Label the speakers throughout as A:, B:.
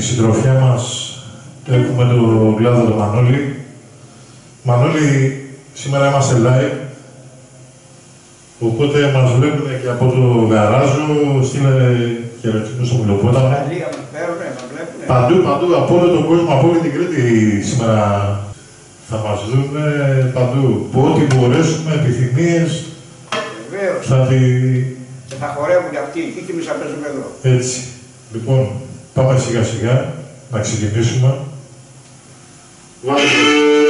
A: συντροφιά μας έχουμε τον κλάδο του Μανώλη. Μανώλη, σήμερα είμαστε live, οπότε μας βλέπουν και από το γαράζο, στείλε χαιρετισμούς στο Μιλοπόταμο.
B: Γαλλία μας παίρνουνε, μας βλέπουνε.
A: Παντού, παντού, από όλο τον κόσμο, από όλη την Κρήτη σήμερα θα μας δουν παντού. Που ό,τι μπορέσουμε, επιθυμίες,
B: Βεβαίως.
A: θα τη...
B: Και θα χορεύουν και αυτοί εκεί και εμείς θα παίζουμε εδώ.
A: Έτσι. Λοιπόν, πάμε σιγά σιγά να ξεκινήσουμε. Βάλτε το.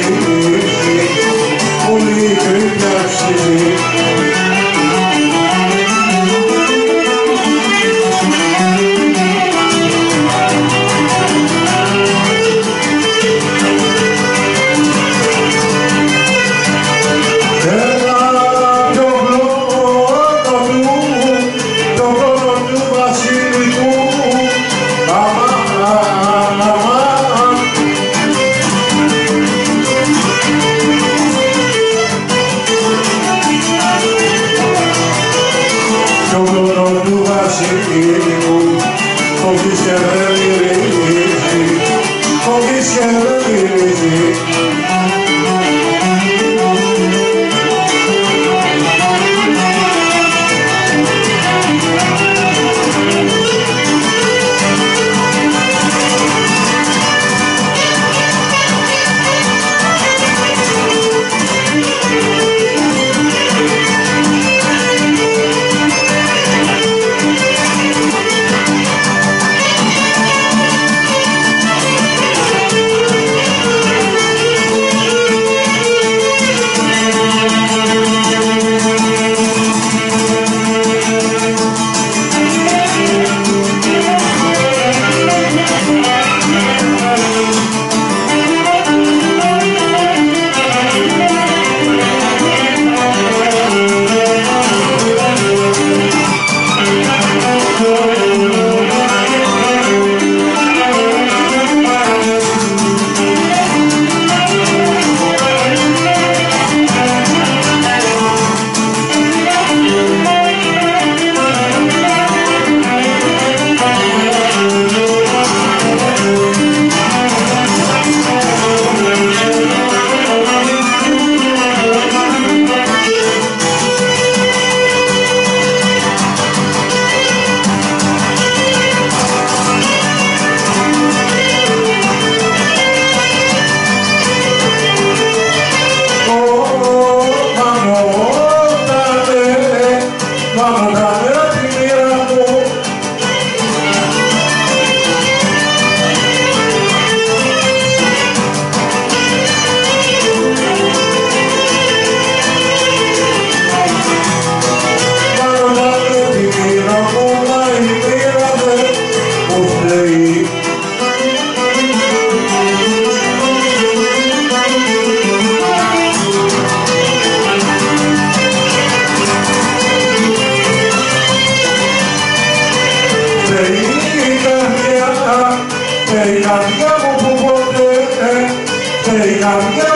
A: see. love you. ζωή Περιγραφιά μου που ποτέ, περιγραφιά